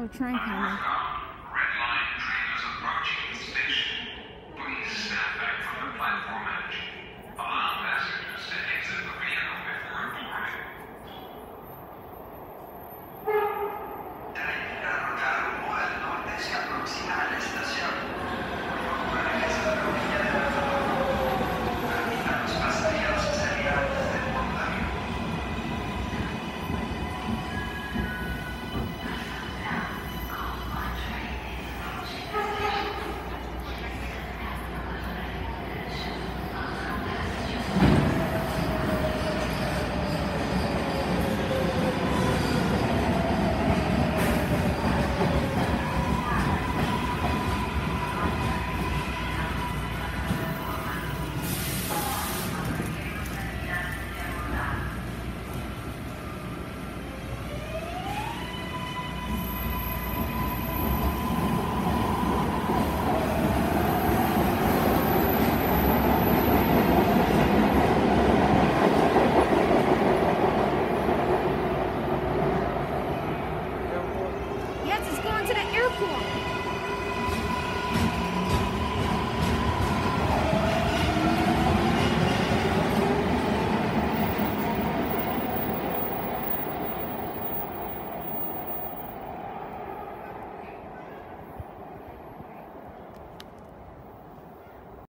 Oh, train coming. Look at.